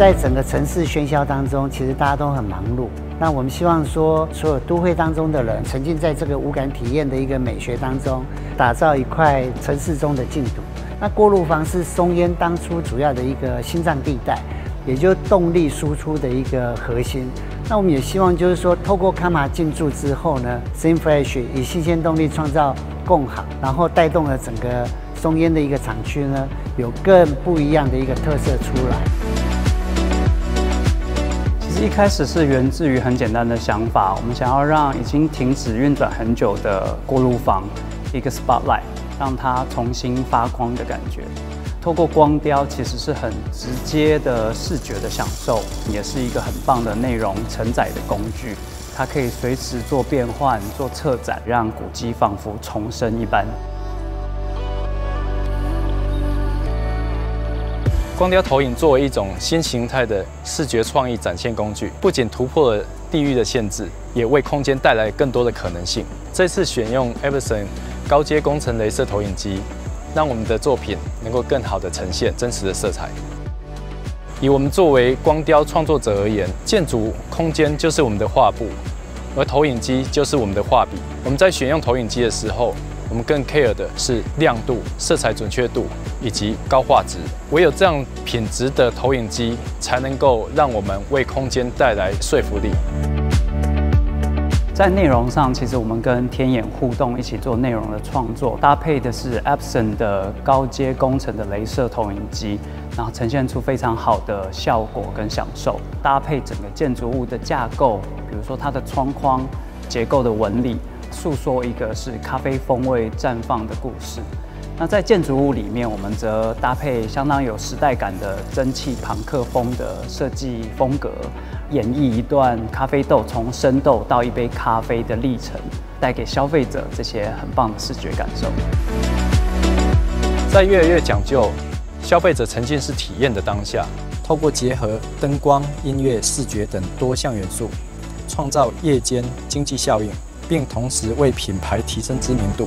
在整个城市喧嚣当中，其实大家都很忙碌。那我们希望说，所有都会当中的人，沉浸在这个无感体验的一个美学当中，打造一块城市中的净土。那锅炉房是松烟当初主要的一个心脏地带，也就是动力输出的一个核心。那我们也希望就是说，透过卡玛进驻之后呢 s i n Fresh 以新鲜动力创造共好，然后带动了整个松烟的一个厂区呢，有更不一样的一个特色出来。一开始是源自于很简单的想法，我们想要让已经停止运转很久的锅炉房一个 spotlight，让它重新发光的感觉。透过光雕，其实是很直接的视觉的享受，也是一个很棒的内容承载的工具。它可以随时做变换、做策展，让古迹仿佛重生一般。光雕投影作为一种新形态的视觉创意展现工具，不仅突破了地域的限制，也为空间带来更多的可能性。这次选用 Everson 高阶工程镭射投影机，让我们的作品能够更好的呈现真实的色彩。以我们作为光雕创作者而言，建筑空间就是我们的画布，而投影机就是我们的画笔。我们在选用投影机的时候，我们更 care 的是亮度、色彩准确度以及高画质。唯有这样品质的投影机，才能够让我们为空间带来说服力。在内容上，其实我们跟天眼互动，一起做内容的创作，搭配的是 Epson 的高阶工程的镭射投影机，然后呈现出非常好的效果跟享受。搭配整个建筑物的架构，比如说它的窗框结构的纹理。诉说一个是咖啡风味绽放的故事。那在建筑物里面，我们则搭配相当有时代感的蒸汽朋克风的设计风格，演绎一段咖啡豆从生豆到一杯咖啡的历程，带给消费者这些很棒的视觉感受。在越来越讲究消费者沉浸式体验的当下，透过结合灯光、音乐、视觉等多项元素，创造夜间经济效应。并同时为品牌提升知名度。